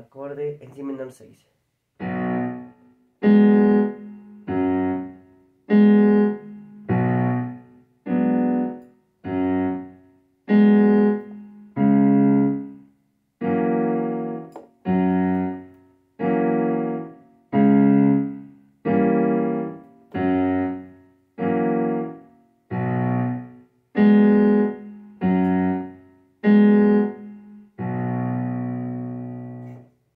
acorde en si menor 6.